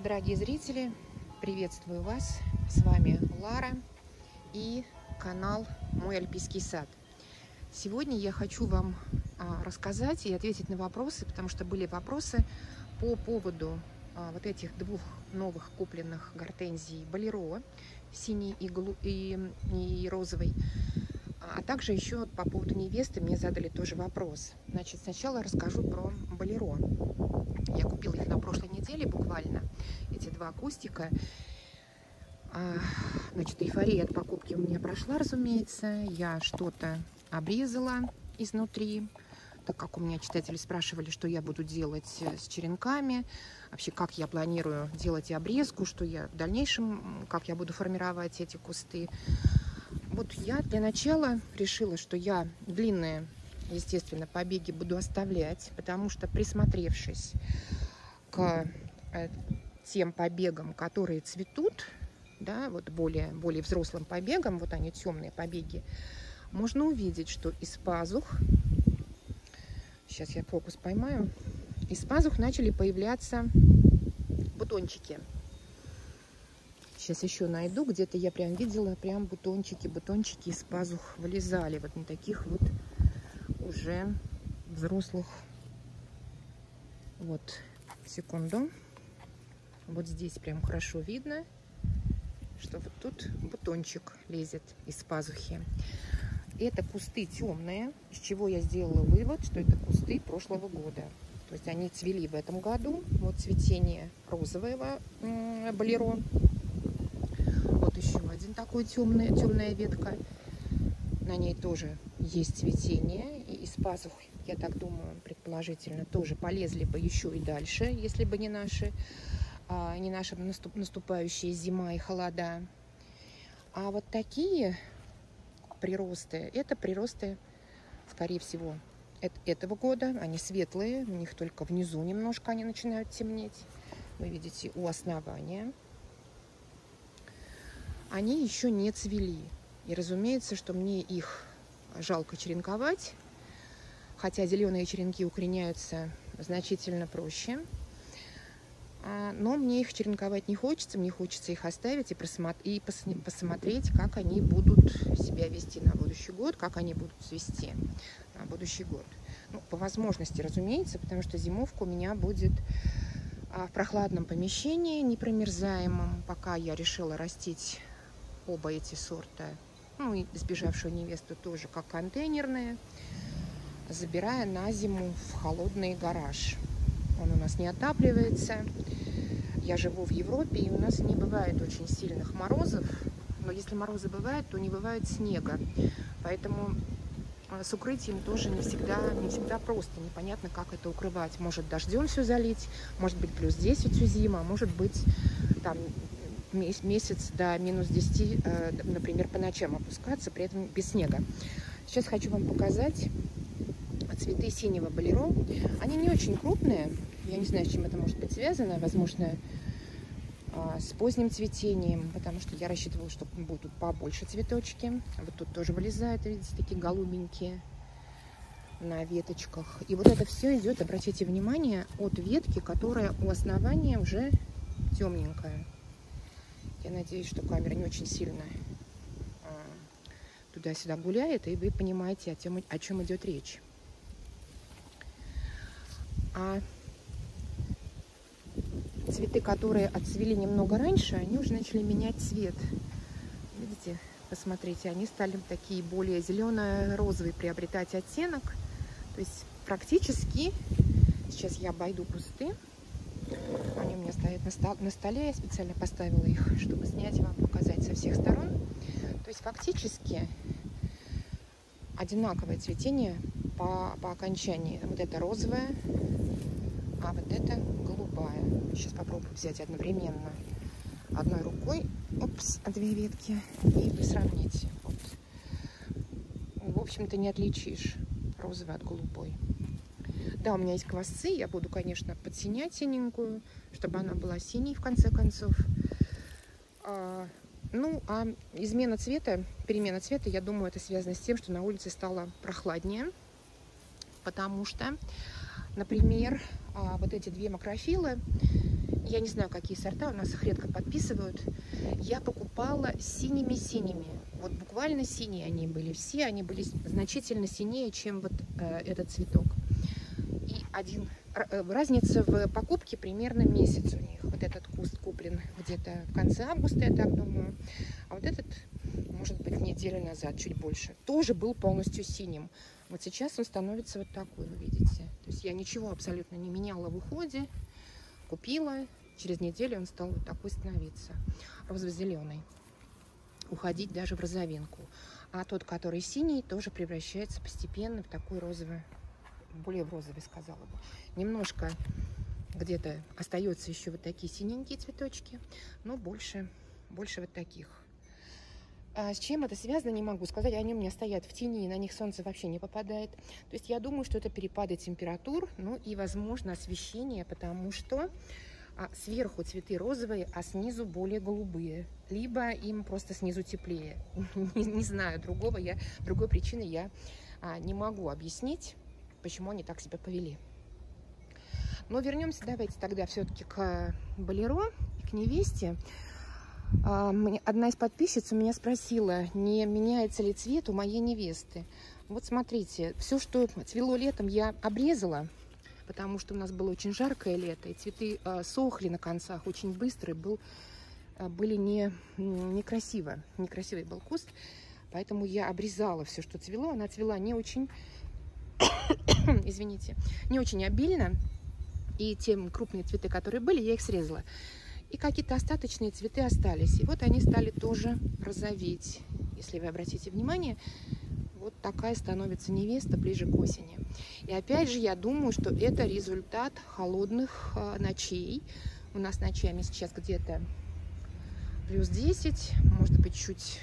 Дорогие зрители, приветствую вас. С вами Лара и канал Мой Альпийский сад. Сегодня я хочу вам а, рассказать и ответить на вопросы, потому что были вопросы по поводу а, вот этих двух новых купленных гортензий Болеро, синий и, глу... и, и розовый. А также еще по поводу невесты мне задали тоже вопрос. Значит, сначала расскажу про Болеро. Я купила их на прошлой неделе буквально, эти два кустика. А, значит, эйфория от покупки у меня прошла, разумеется. Я что-то обрезала изнутри, так как у меня читатели спрашивали, что я буду делать э, с черенками, вообще как я планирую делать и обрезку, что я в дальнейшем, как я буду формировать эти кусты. Вот я для начала решила, что я длинные, естественно, побеги буду оставлять, потому что присмотревшись к э, тем побегам, которые цветут, да, вот более, более взрослым побегам, вот они темные побеги, можно увидеть, что из пазух, сейчас я фокус поймаю, из пазух начали появляться бутончики. Сейчас еще найду, где-то я прям видела, прям бутончики, бутончики из пазух вылезали, вот на таких вот уже взрослых. Вот, секунду. Вот здесь прям хорошо видно, что вот тут бутончик лезет из пазухи. Это кусты темные, из чего я сделала вывод, что это кусты прошлого года. То есть они цвели в этом году. Вот цветение розового болеро еще один такой темный, темная ветка. На ней тоже есть цветение. Из пазух, я так думаю, предположительно, тоже полезли бы еще и дальше, если бы не наши, а, не наша наступ, наступающая зима и холода. А вот такие приросты, это приросты, скорее всего, этого года. Они светлые, у них только внизу немножко они начинают темнеть. Вы видите у основания они еще не цвели. И разумеется, что мне их жалко черенковать, хотя зеленые черенки укореняются значительно проще. А, но мне их черенковать не хочется, мне хочется их оставить и, и посмотреть, как они будут себя вести на будущий год, как они будут цвести на будущий год. Ну, по возможности, разумеется, потому что зимовка у меня будет а, в прохладном помещении, непромерзаемом. Пока я решила растить оба эти сорта, ну и сбежавшую невесту тоже как контейнерные, забирая на зиму в холодный гараж. Он у нас не отапливается. Я живу в Европе, и у нас не бывает очень сильных морозов. Но если морозы бывают, то не бывает снега. Поэтому э, с укрытием тоже не всегда, не всегда просто. Непонятно, как это укрывать. Может дождем все залить, может быть плюс 10 всю зиму, а может быть там месяц до минус 10, э, например, по ночам опускаться, при этом без снега. Сейчас хочу вам показать цветы синего болеро. Они не очень крупные, я не знаю, с чем это может быть связано, возможно, а, с поздним цветением, потому что я рассчитывала, что будут побольше цветочки. Вот тут тоже вылезают, видите, такие голубенькие на веточках. И вот это все идет, обратите внимание, от ветки, которая у основания уже темненькая. Я надеюсь, что камера не очень сильно а, туда-сюда гуляет, и вы понимаете, о, тем, о чем идет речь. А цветы, которые отцвели немного раньше, они уже начали менять цвет. Видите, посмотрите, они стали такие более зелено-розовые приобретать оттенок. То есть практически, сейчас я обойду кусты, они у меня стоят на, стол, на столе. Я специально поставила их, чтобы снять вам показать со всех сторон. То есть фактически одинаковое цветение по, по окончании. Вот это розовое, а вот это голубая. Сейчас попробую взять одновременно одной рукой. Опс, две ветки. И вы сравните. Вот. В общем-то не отличишь розовый от голубой. Да, у меня есть квасцы, я буду, конечно, подсинять синенькую, чтобы она была синей в конце концов. А, ну, а измена цвета, перемена цвета, я думаю, это связано с тем, что на улице стало прохладнее, потому что, например, а, вот эти две макрофилы, я не знаю, какие сорта, у нас их редко подписывают, я покупала синими-синими. Вот буквально синие они были все, они были значительно синее, чем вот э, этот цветок. И один э, разница в покупке примерно месяц у них. Вот этот куст куплен где-то в конце августа, я так думаю. А вот этот, может быть, неделю назад, чуть больше, тоже был полностью синим. Вот сейчас он становится вот такой, вы видите. То есть я ничего абсолютно не меняла в уходе. Купила, через неделю он стал вот такой становиться, розово-зеленый. Уходить даже в розовинку. А тот, который синий, тоже превращается постепенно в такой розовый, более в розовый, сказала бы. Немножко где-то остается еще вот такие синенькие цветочки, но больше, больше вот таких. А с чем это связано, не могу сказать. Они у меня стоят в тени, на них солнце вообще не попадает. То есть я думаю, что это перепады температур, ну и, возможно, освещение, потому что а, сверху цветы розовые, а снизу более голубые. Либо им просто снизу теплее. не, не знаю другого, я, другой причины я а, не могу объяснить, почему они так себя повели. Но вернемся давайте тогда все-таки к Болеро и к невесте. А, одна из подписчиц у меня спросила, не меняется ли цвет у моей невесты. Вот смотрите, все, что цвело летом, я обрезала, потому что у нас было очень жаркое лето, и цветы а, сохли на концах очень быстро, был, а, были не, некрасиво, некрасивый был куст, поэтому я обрезала все, что цвело. Она цвела не очень, извините, не очень обильно, и те крупные цветы, которые были, я их срезала. И какие-то остаточные цветы остались. И вот они стали тоже розоветь. Если вы обратите внимание, вот такая становится невеста ближе к осени. И опять же, я думаю, что это результат холодных э, ночей. У нас ночами сейчас где-то плюс 10, может быть, чуть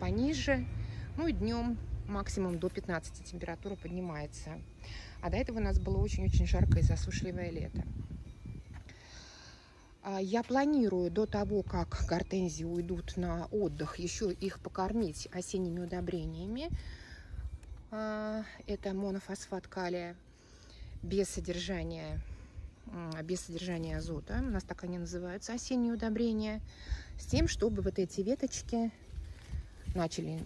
пониже. Ну и днем максимум до 15 температура поднимается. А до этого у нас было очень-очень жаркое и засушливое лето. А, я планирую до того, как гортензии уйдут на отдых, еще их покормить осенними удобрениями. А, это монофосфат калия без содержания, без содержания азота. У нас так они называются, осенние удобрения. С тем, чтобы вот эти веточки начали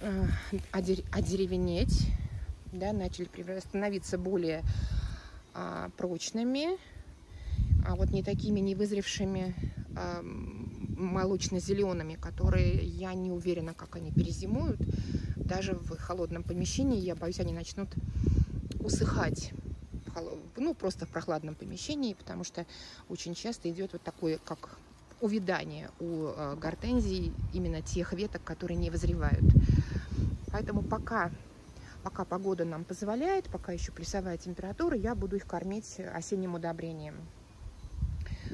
а, одеревенеть, да, начали становиться более прочными, а вот не такими невызревшими э, молочно-зелеными, которые я не уверена, как они перезимуют. Даже в холодном помещении, я боюсь, они начнут усыхать. Ну, просто в прохладном помещении, потому что очень часто идет вот такое, как увядание у э, гортензий именно тех веток, которые не вызревают. Поэтому пока, пока погода нам позволяет, пока еще плюсовая температура, я буду их кормить осенним удобрением.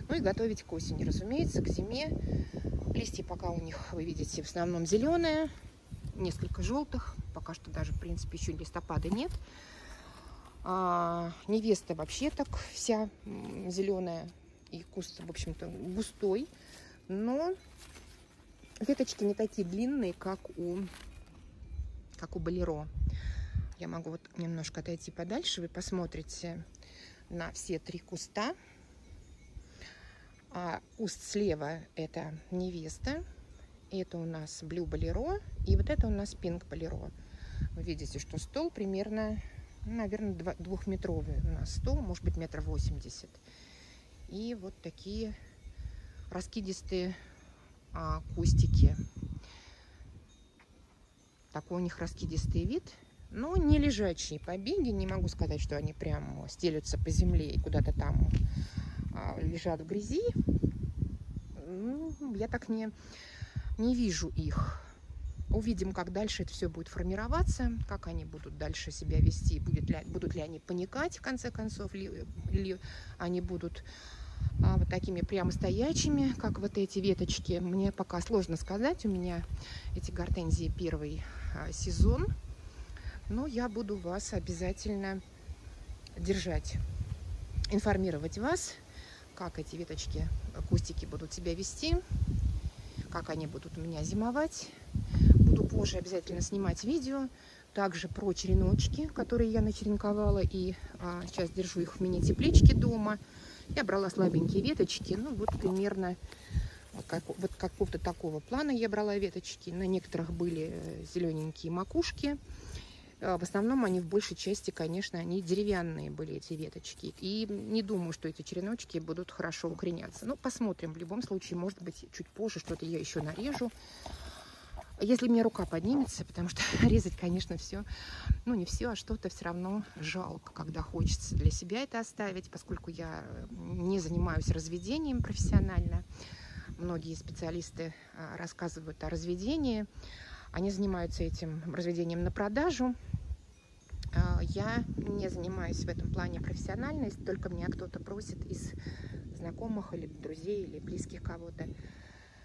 Ну и готовить к осени, разумеется, к зиме. Листья пока у них, вы видите, в основном зеленые, несколько желтых. Пока что даже, в принципе, еще листопада нет. А, невеста вообще так вся зеленая. И куст, в общем-то, густой. Но веточки не такие длинные, как у, как у болеро. Я могу вот немножко отойти подальше. Вы посмотрите на все три куста. А уст слева это невеста. Это у нас блю болеро. И вот это у нас пинг болеро. Вы видите, что стол примерно, наверное, двухметровый у нас стол, может быть, метр восемьдесят. И вот такие раскидистые а, кустики. Такой у них раскидистый вид. Но не лежачие побеги. Не могу сказать, что они прям стелются по земле и куда-то там а, лежат в грязи, ну, я так не, не вижу их. Увидим, как дальше это все будет формироваться, как они будут дальше себя вести, будет ли, будут ли они паникать в конце концов, или, или они будут а, вот такими прямо стоячими, как вот эти веточки. Мне пока сложно сказать, у меня эти гортензии первый а, сезон, но я буду вас обязательно держать, информировать вас как эти веточки, кустики будут себя вести, как они будут у меня зимовать. Буду позже обязательно снимать видео. Также про череночки, которые я начеренковала. И а, сейчас держу их в мини-тепличке дома. Я брала слабенькие веточки, ну вот примерно как, вот какого-то такого плана я брала веточки. На некоторых были э, зелененькие макушки. Э, в основном они в большей части, конечно, они деревянные были, эти веточки. И не думаю, что эти череночки будут хорошо укореняться. Ну, посмотрим. В любом случае, может быть, чуть позже что-то я еще нарежу. Если мне рука поднимется, потому что резать, конечно, все, ну не все, а что-то все равно жалко, когда хочется для себя это оставить, поскольку я не занимаюсь разведением профессионально. Многие специалисты а, рассказывают о разведении. Они занимаются этим разведением на продажу. А, я не занимаюсь в этом плане профессионально, если только меня кто-то просит из знакомых или друзей или близких кого-то.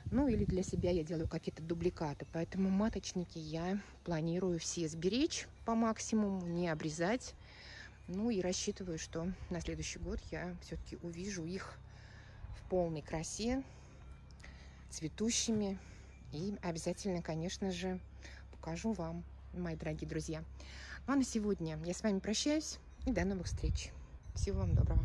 Ну или для себя я делаю какие-то дубликаты. Поэтому маточники я планирую все сберечь по максимуму, не обрезать. Ну и рассчитываю, что на следующий год я все-таки увижу их в полной красе, цветущими. И обязательно, конечно же, покажу вам, мои дорогие друзья. Ну а на сегодня я с вами прощаюсь и до новых встреч. Всего вам доброго.